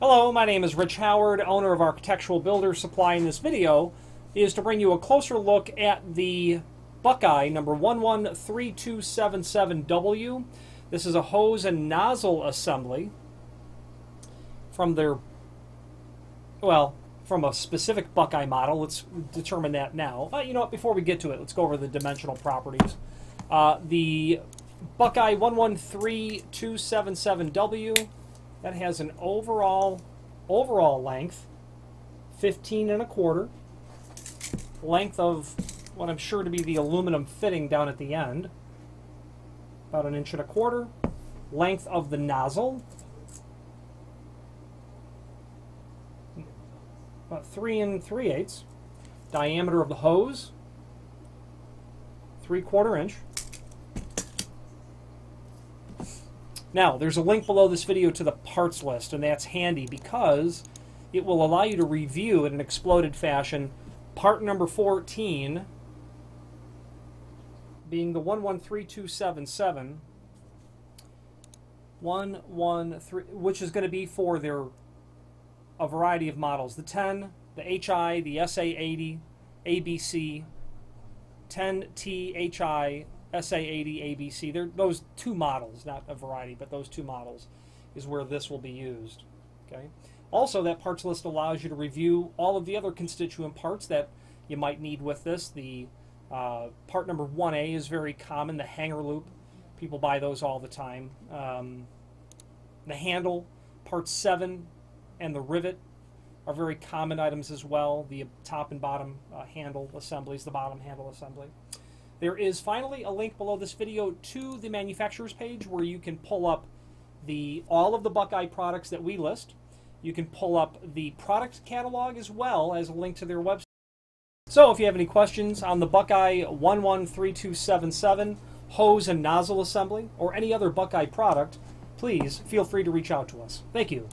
Hello, my name is Rich Howard, owner of Architectural Builder Supply. In this video is to bring you a closer look at the Buckeye number 113277W. This is a hose and nozzle assembly from their, well, from a specific Buckeye model. Let's determine that now. But you know what, before we get to it, let's go over the dimensional properties. Uh, the Buckeye 113277W that has an overall overall length 15 and a quarter. Length of what I'm sure to be the aluminum fitting down at the end. About an inch and a quarter. Length of the nozzle. About three and three eighths. Diameter of the hose. Three quarter inch Now, there's a link below this video to the parts list, and that's handy because it will allow you to review in an exploded fashion part number 14 being the 113277 113 which is going to be for their a variety of models. The 10 the HI the SA80 ABC 10T HI SA80 ABC. They're those two models, not a variety, but those two models is where this will be used. Okay. Also, that parts list allows you to review all of the other constituent parts that you might need with this. The uh, part number 1A is very common, the hanger loop. People buy those all the time. Um, the handle, part 7, and the rivet are very common items as well. The top and bottom uh, handle assemblies, the bottom handle assembly. There is finally a link below this video to the manufacturer's page where you can pull up the all of the Buckeye products that we list. You can pull up the product catalog as well as a link to their website. So if you have any questions on the Buckeye 113277 hose and nozzle assembly or any other Buckeye product, please feel free to reach out to us. Thank you.